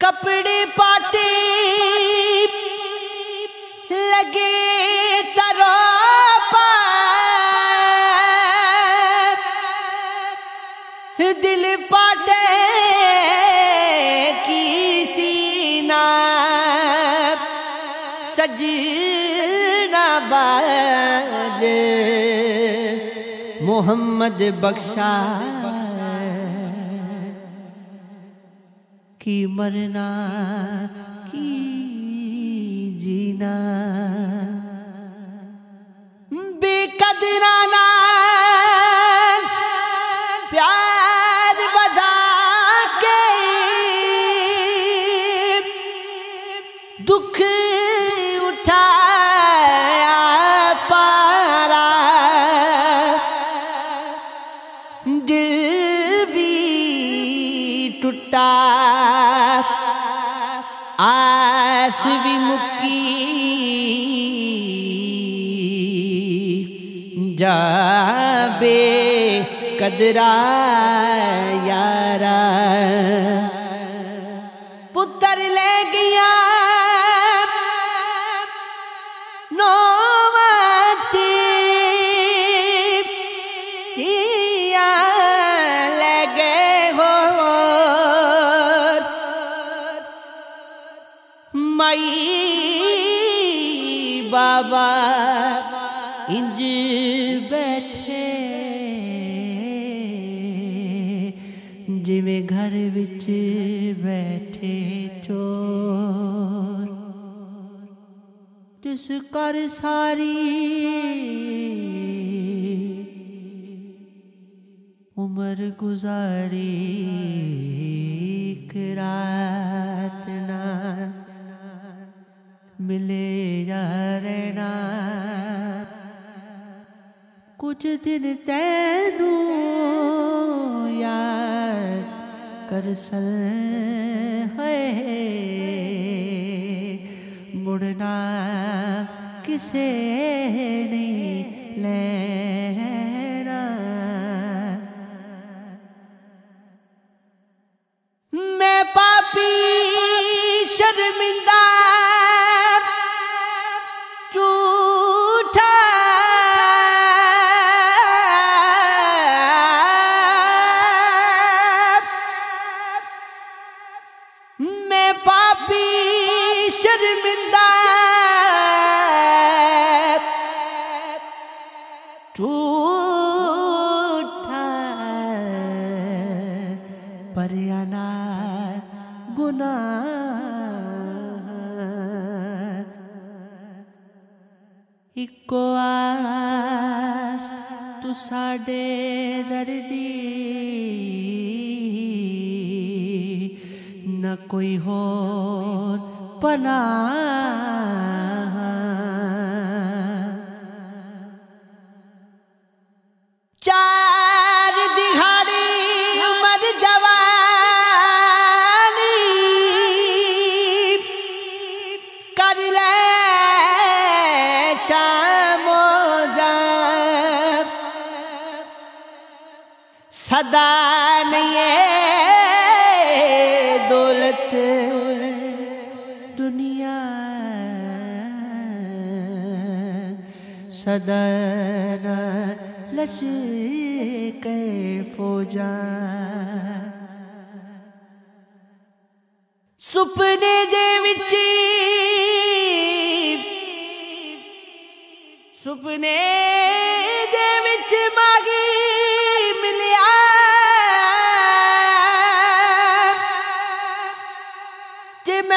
कपड़े पाटे लगे तरो दिल पाटे की सीना सजना बाज। मोहम्मद बख्शा की मरना की जीना बेकदराना प्यार बजा के दुख उठाया पारा। दिल भी टूटा। आस मुक्की जाबे कदरा यारा। इंज बैठे। जिमें घर बिच बैठे चोर। जिस कर सारी उम्र गुजारी रात ना मिले रहना कुछ दिन तैनू याद कर सन है। मुड़ना किसे नहीं ले नबी शर्मिंदा पर आना गुना इको आस तू साडे दर्दी ना कोई हो पना चार दिहाड़ी मर जवानी कर ले सदा হইতে দুনিয়া सदना लश फौजा सुपने दे विच सुपने दे विच मागे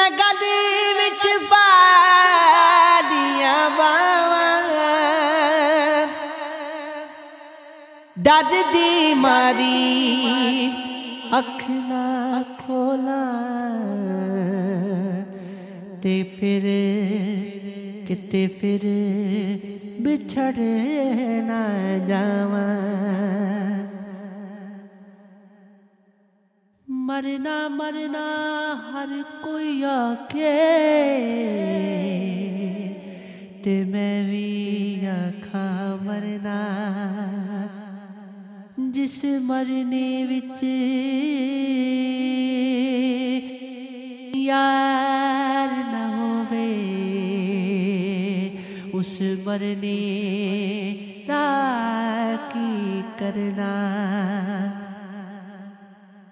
ਮੈਂ ਗੱਡ ਵਿੱਚ ਪਾਦੀਆਂ ਬਾਵਾਂ। ਡਰ ਦੀ ਮਾਰੀ ਅੱਖ ਨਾ ਖੋਲਾ ਤੇ ਫਿਰ ਕਿਤੇ ਫਿਰ ਵਿਛੜ ਨਾ ਜਾਵਾਂ। मरना मरना हर कोई आखे ते मैं भी आखा मरना। जिस मरने विच यार न होवे, उस मरने रा की करना?